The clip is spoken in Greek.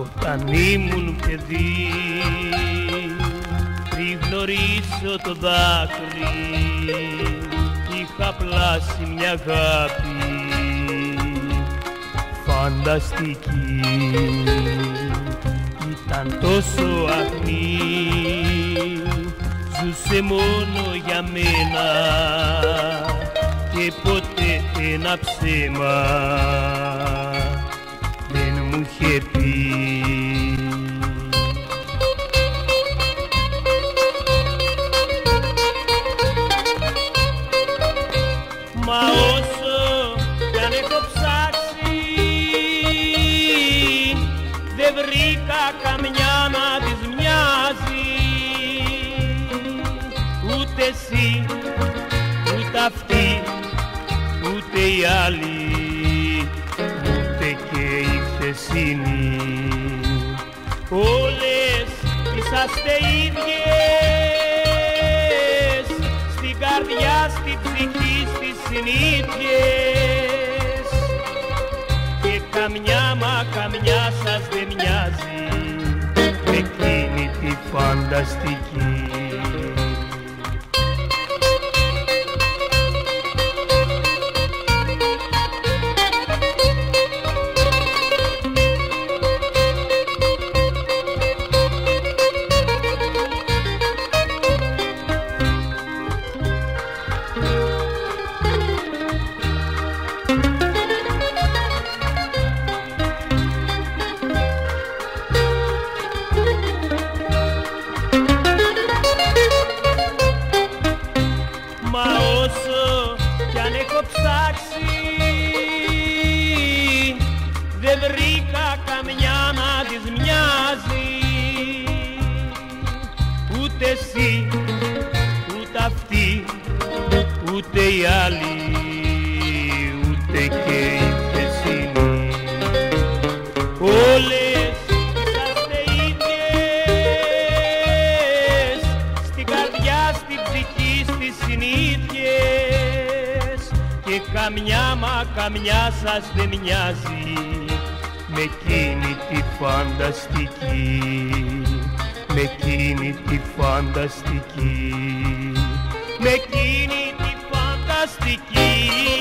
Όταν ήμουν παιδί πριν γνωρίσω το δάκρυ. Είχα πλάσει μια αγάπη φανταστική. Ήταν τόσο αγνή. Ζούσε μόνο για μένα και ποτέ ένα ψέμα. Δεν μου είχε πει Μα όσο κι αν έχω ψάξει. Δεν βρήκα καμιά να της μοιάζει. Ούτε εσύ ούτε αυτή ούτε η άλλη ούτε και η χθεσίνη όλες είσαστε ίδιες. στην καρδιάς, στην ψυχή, στις συνήθειες. Και καμιά μα καμιά σας δεν μοιάζει. Με εκείνη τη φανταστική έχω ψάξει. Δεν βρήκα καμιά να της μοιάζει. Ούτε εσύ ούτε αυτή ούτε η άλλη ούτε και η χθεσινή όλες είσαστε ίδιες στην καρδιά, στην ψυχή, στις συνήθειες και καμιά μα καμιά σας δεν μοιάζει με εκείνη τη φανταστική. Με εκείνη τη φανταστική. Με εκείνη τη φανταστική